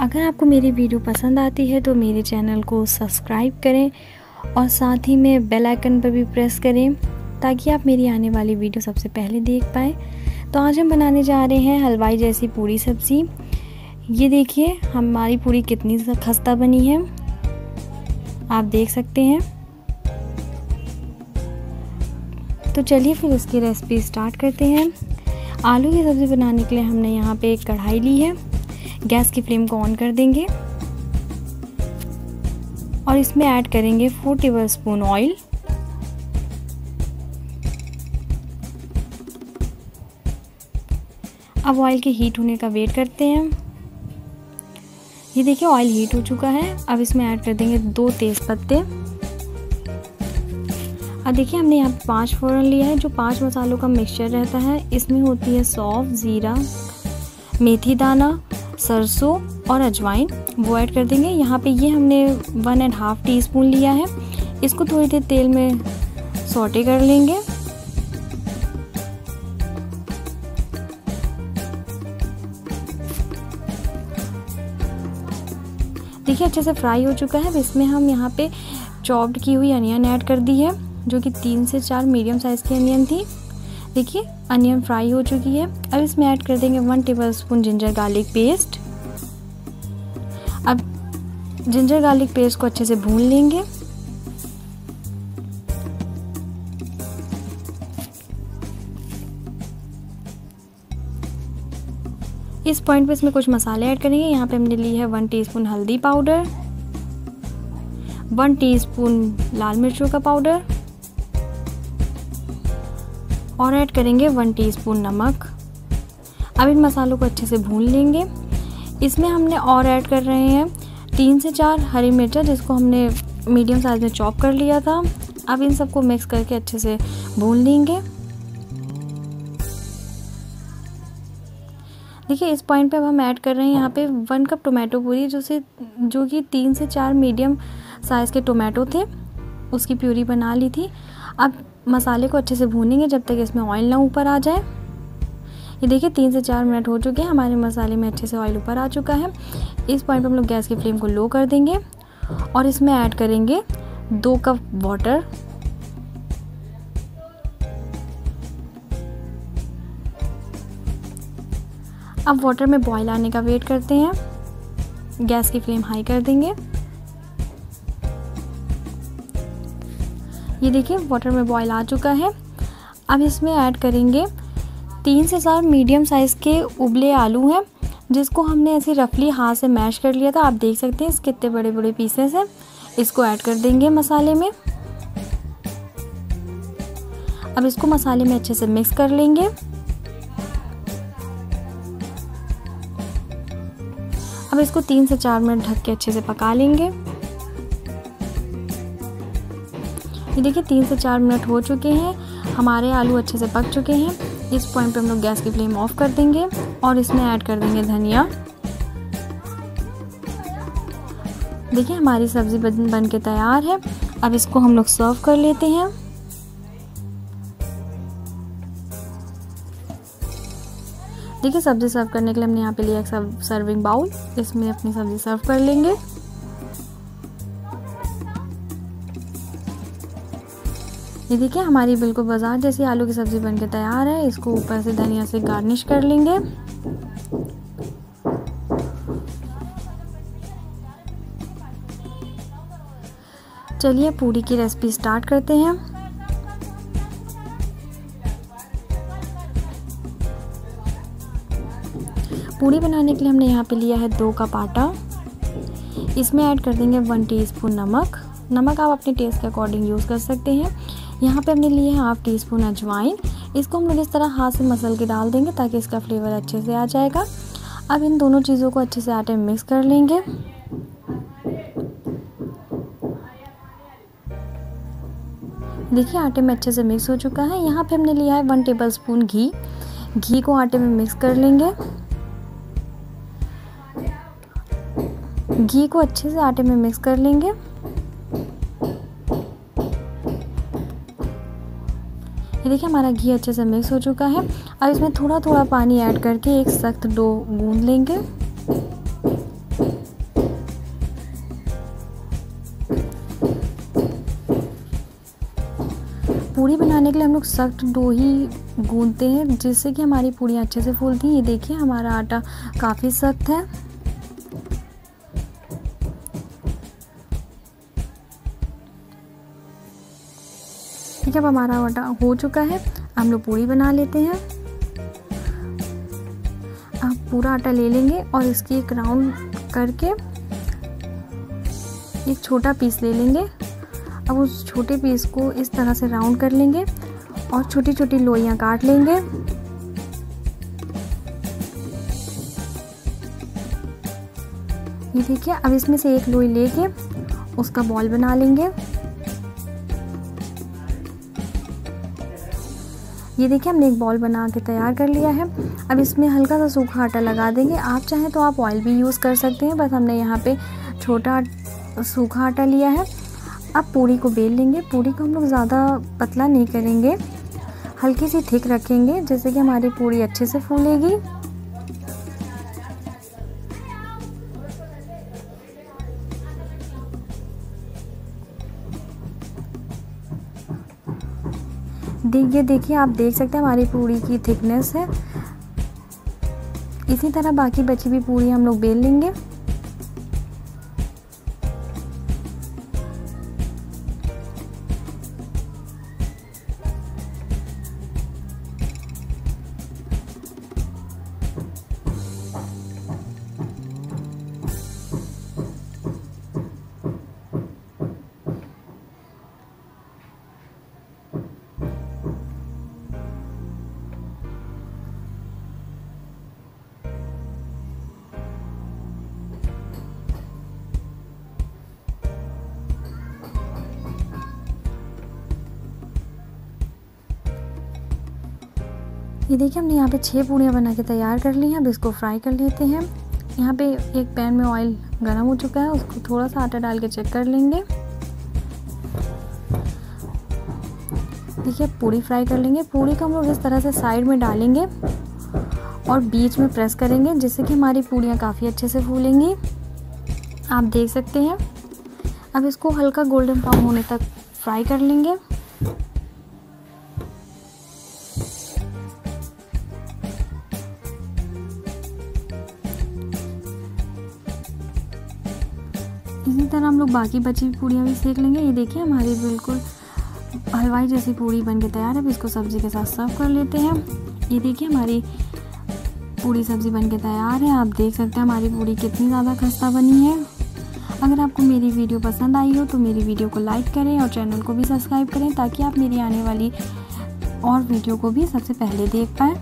अगर आपको मेरी वीडियो पसंद आती है तो मेरे चैनल को सब्सक्राइब करें और साथ ही में बेल आइकन पर भी प्रेस करें ताकि आप मेरी आने वाली वीडियो सबसे पहले देख पाएँ। तो आज हम बनाने जा रहे हैं हलवाई जैसी पूरी सब्ज़ी। ये देखिए, हमारी पूरी कितनी खस्ता बनी है। आप देख सकते हैं। तो चलिए फिर इसकी रेसिपी स्टार्ट करते हैं। आलू की सब्ज़ी बनाने के लिए हमने यहाँ पे एक कढ़ाई ली है। गैस की फ्लेम को ऑन कर देंगे और इसमें ऐड करेंगे फोर टेबल स्पून ऑयल अब ऑयल के हीट होने का वेट करते हैं। ये देखिए ऑयल हीट हो चुका है। अब इसमें ऐड कर देंगे दो तेज़ पत्ते अब देखिए हमने यहाँ पाँच फ़ोरन लिया है, जो पाँच मसालों का मिक्सचर रहता है। इसमें होती है सौंफ, ज़ीरा, मेथी दाना सरसों और अजवाइन वो ऐड कर देंगे। यहाँ पे ये हमने one and half teaspoon लिया है। इसको थोड़ी देर तेल में सोटे कर लेंगे। देखिए, अच्छे से फ्राई हो चुका है। इसमें हम यहाँ पे चॉप्ड की हुई अनियन ऐड कर दी है, जो कि तीन से चार मीडियम साइज़ की अनियन थी। देखिए अनियन फ्राई हो चुकी है। अब इसमें ऐड कर देंगे one tablespoon ginger garlic paste अब जिंजर गार्लिक पेस्ट को अच्छे से भून लेंगे। इस पॉइंट पे इसमें कुछ मसाले ऐड करेंगे। यहाँ पे हमने ली है वन टीस्पून हल्दी पाउडर वन टीस्पून लाल मिर्चों का पाउडर और ऐड करेंगे वन टीस्पून नमक। अब इन मसालों को अच्छे से भून लेंगे। इसमें हमने और ऐड कर रहे हैं तीन से चार हरी मिर्चा, जिसको हमने मीडियम साइज़ में चॉप कर लिया था। अब इन सबको मिक्स करके अच्छे से भून लेंगे। देखिए, इस पॉइंट पे अब हम ऐड कर रहे हैं यहाँ पे वन कप टोमेटो पूरी, जो से जो कि तीन से चार मीडियम साइज़ के टोमेटो थे, उसकी प्यूरी बना ली थी। अब मसाले को अच्छे से भूनेंगे जब तक इसमें ऑयल ना ऊपर आ जाए। ये देखिए, तीन से चार मिनट हो चुके हैं। हमारे मसाले में अच्छे से ऑयल ऊपर आ चुका है। इस पॉइंट पर हम लोग गैस की फ्लेम को लो कर देंगे और इसमें ऐड करेंगे दो कप वाटर अब वाटर में बॉईल आने का वेट करते हैं। गैस की फ्लेम हाई कर देंगे। ये देखिए वाटर में बॉईल आ चुका है। अब इसमें ऐड करेंगे तीन से चार मीडियम साइज़ के उबले आलू हैं, जिसको हमने ऐसे रफली हाथ से मैश कर लिया था। आप देख सकते हैं इस कितने बड़े बड़े पीसेस हैं। इसको ऐड कर देंगे मसाले में। अब इसको मसाले में अच्छे से मिक्स कर लेंगे। अब इसको तीन से चार मिनट ढक के अच्छे से पका लेंगे। ये देखिए तीन से चार मिनट हो चुके हैं। हमारे आलू अच्छे से पक चुके हैं। इस पॉइंट पे हम लोग गैस की फ्लेम ऑफ़ कर देंगे और इसमें ऐड कर देंगे धनिया। देखिए हमारी सब्ज़ी बन, बन के तैयार है। अब इसको हम लोग सर्व कर लेते हैं। देखिए सब्ज़ी सर्व करने के लिए हमने यहाँ पे लिया एक सर्विंग बाउल इसमें अपनी सब्ज़ी सर्व कर लेंगे। ये देखिए, हमारी बिल्कुल बाज़ार जैसी आलू की सब्ज़ी बनके तैयार है। इसको ऊपर से धनिया से गार्निश कर लेंगे। चलिए, पूरी की रेसिपी स्टार्ट करते हैं। पूरी बनाने के लिए हमने यहाँ पे लिया है दो कप आटा। इसमें ऐड कर देंगे वन टीस्पून नमक। नमक आप अपने टेस्ट के अकॉर्डिंग यूज़ कर सकते हैं। यहाँ पे हमने लिए है हाफ़ टी स्पून अजवाइन इसको हम लोग इस तरह हाथ से मसल के डाल देंगे ताकि इसका फ्लेवर अच्छे से आ जाएगा। अब इन दोनों चीज़ों को अच्छे से आटे में मिक्स कर लेंगे। देखिए, आटे में अच्छे से मिक्स हो चुका है। यहाँ पे हमने लिया है वन टेबल स्पून घी। घी को आटे में मिक्स कर लेंगे। घी को अच्छे से आटे में मिक्स कर लेंगे। ये देखिए हमारा घी अच्छे से मिक्स हो चुका है। अब इसमें थोड़ा थोड़ा पानी ऐड करके एक सख्त डो गूंद लेंगे। पूड़ी बनाने के लिए हम लोग सख्त डो ही गूंदते हैं, जिससे कि हमारी पूड़ियाँ अच्छे से फूलती हैं। ये देखिए हमारा आटा काफ़ी सख्त है। है अब हमारा आटा हो चुका है, हम लोग पूड़ी बना लेते हैं। आप पूरा आटा ले लेंगे और इसकी एक राउंड करके एक छोटा पीस ले लेंगे। अब उस छोटे पीस को इस तरह से राउंड कर लेंगे और छोटी छोटी लोइयाँ काट लेंगे। ये देखिए, अब इसमें से एक लोई लेके उसका बॉल बना लेंगे। ये देखिए, हमने एक बॉल बना के तैयार कर लिया है। अब इसमें हल्का सा सूखा आटा लगा देंगे। आप चाहें तो आप ऑयल भी यूज़ कर सकते हैं, बस हमने यहाँ पर छोटा सूखा आटा लिया है। अब पूड़ी को बेल लेंगे। पूरी को हम लोग ज़्यादा पतला नहीं करेंगे। हल्की सी थिक रखेंगे, जैसे कि हमारी पूरी अच्छे से फूलेगी। देखिए देखिए, आप देख सकते हैं हमारी पूड़ी की थिकनेस है। इसी तरह बाकी बची हुई पूड़ी हम लोग बेल लेंगे। ये देखिए, हमने यहाँ पे छः पूड़ियाँ बना के तैयार कर ली हैं। अब इसको फ्राई कर लेते हैं। यहाँ पे एक पैन में ऑयल गर्म हो चुका है। उसको थोड़ा सा आटा डाल के चेक कर लेंगे। देखिए पूड़ी फ्राई कर लेंगे। पूड़ी को हम लोग इस तरह से साइड में डालेंगे और बीच में प्रेस करेंगे, जिससे कि हमारी पूड़ियाँ काफ़ी अच्छे से फूलेंगी। आप देख सकते हैं। अब इसको हल्का गोल्डन ब्राउन होने तक फ्राई कर लेंगे। इसी तरह हम लोग बाकी बची हुई पूड़ियाँ भी सेक लेंगे। ये देखिए, हमारी बिल्कुल हलवाई जैसी पूड़ी बन के तैयार है। अब इसको सब्ज़ी के साथ सर्व कर लेते हैं। ये देखिए, हमारी पूड़ी सब्ज़ी बन के तैयार है। आप देख सकते हैं, हमारी पूड़ी कितनी ज़्यादा खस्ता बनी है। अगर आपको मेरी वीडियो पसंद आई हो तो मेरी वीडियो को लाइक करें और चैनल को भी सब्सक्राइब करें, ताकि आप मेरी आने वाली और वीडियो को भी सबसे पहले देख पाएँ।